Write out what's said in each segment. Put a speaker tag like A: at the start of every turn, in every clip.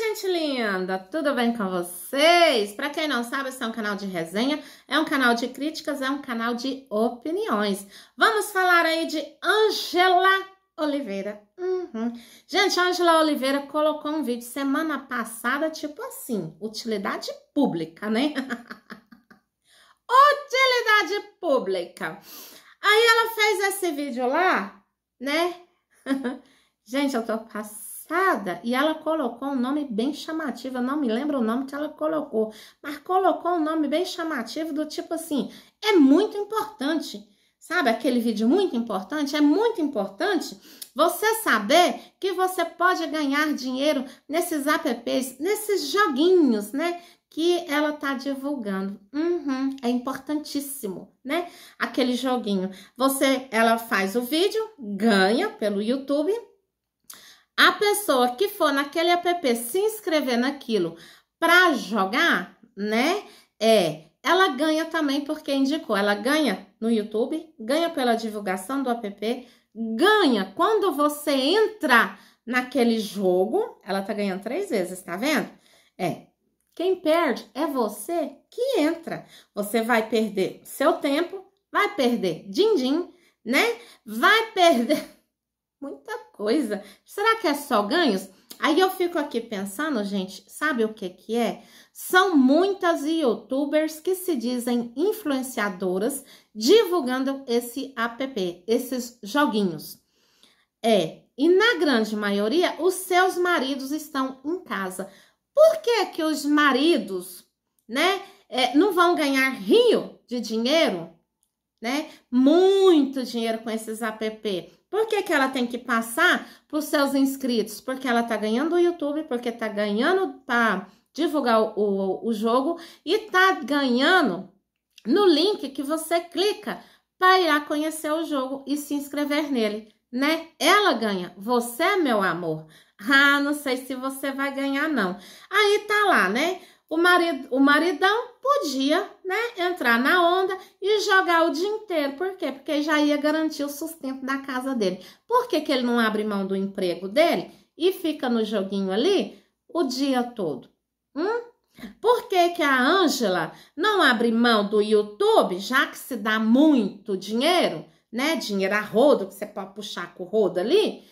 A: gente linda! Tudo bem com vocês? Para quem não sabe, esse é um canal de resenha, é um canal de críticas, é um canal de opiniões. Vamos falar aí de Angela Oliveira. Uhum. Gente, a Angela Oliveira colocou um vídeo semana passada, tipo assim, utilidade pública, né? utilidade pública. Aí ela fez esse vídeo lá, né? gente, eu tô passando e ela colocou um nome bem chamativo. Eu não me lembro o nome que ela colocou, mas colocou um nome bem chamativo do tipo assim: é muito importante. Sabe aquele vídeo muito importante? É muito importante você saber que você pode ganhar dinheiro nesses apps, nesses joguinhos, né? Que ela tá divulgando. Uhum, é importantíssimo, né? Aquele joguinho. Você, ela faz o vídeo, ganha pelo YouTube a pessoa que for naquele app se inscrever naquilo para jogar, né? É, ela ganha também porque indicou. Ela ganha no YouTube, ganha pela divulgação do app, ganha quando você entra naquele jogo. Ela tá ganhando três vezes, tá vendo? É. Quem perde é você que entra. Você vai perder seu tempo, vai perder din-din, né? Vai perder muita coisa. Será que é só ganhos? Aí eu fico aqui pensando, gente, sabe o que que é? São muitas youtubers que se dizem influenciadoras divulgando esse app, esses joguinhos. É, e na grande maioria, os seus maridos estão em casa. Por que que os maridos, né, é, não vão ganhar rio de dinheiro, né? Muito dinheiro com esses app por que, que ela tem que passar para os seus inscritos? Porque ela tá ganhando o YouTube, porque tá ganhando para divulgar o, o, o jogo e tá ganhando no link que você clica para ir conhecer o jogo e se inscrever nele, né? Ela ganha, você, meu amor. Ah, não sei se você vai ganhar, não. Aí tá lá, né? O, marido, o maridão podia, né, entrar na onda e jogar o dia inteiro. Por quê? Porque já ia garantir o sustento da casa dele. Por que, que ele não abre mão do emprego dele e fica no joguinho ali o dia todo? Hum? Por que, que a Ângela não abre mão do YouTube, já que se dá muito dinheiro, né? Dinheiro a rodo, que você pode puxar com o rodo ali.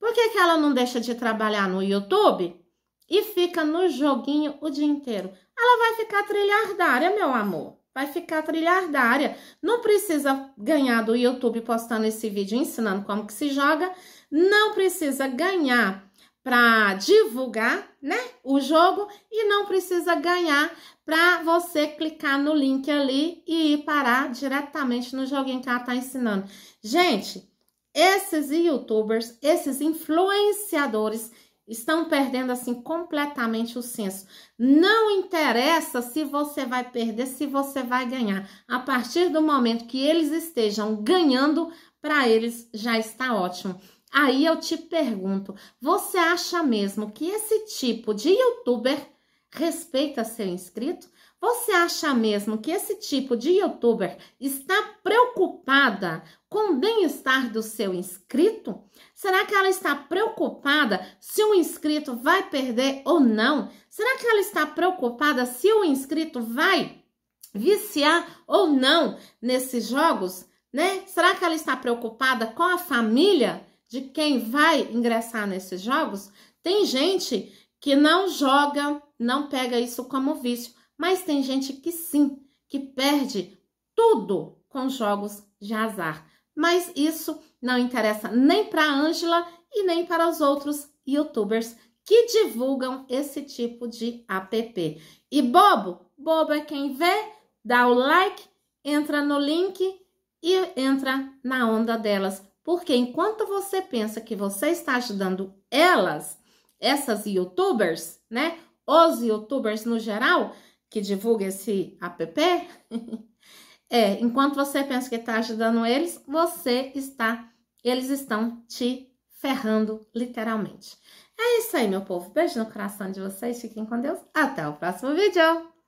A: Por que, que ela não deixa de trabalhar no YouTube? E fica no joguinho o dia inteiro. Ela vai ficar trilhardária, meu amor. Vai ficar trilhardária. Não precisa ganhar do YouTube postando esse vídeo ensinando como que se joga. Não precisa ganhar para divulgar, né, o jogo e não precisa ganhar para você clicar no link ali e ir parar diretamente no joguinho que ela tá ensinando. Gente, esses youtubers, esses influenciadores, estão perdendo assim completamente o senso. Não interessa se você vai perder, se você vai ganhar. A partir do momento que eles estejam ganhando, para eles já está ótimo. Aí eu te pergunto, você acha mesmo que esse tipo de youtuber respeita seu inscrito? Você acha mesmo que esse tipo de youtuber está preocupada com o bem-estar do seu inscrito? Será que ela está preocupada se o inscrito vai perder ou não? Será que ela está preocupada se o inscrito vai viciar ou não nesses jogos? Né? Será que ela está preocupada com a família de quem vai ingressar nesses jogos? Tem gente que não joga, não pega isso como vício mas tem gente que sim, que perde tudo com jogos de azar. Mas isso não interessa nem para Ângela e nem para os outros youtubers que divulgam esse tipo de app. E bobo, bobo é quem vê, dá o like, entra no link e entra na onda delas. Porque enquanto você pensa que você está ajudando elas, essas youtubers, né? Os youtubers no geral, que divulga esse app, é, enquanto você pensa que está ajudando eles, você está, eles estão te ferrando literalmente. É isso aí, meu povo. Beijo no coração de vocês, fiquem com Deus. Até o próximo vídeo.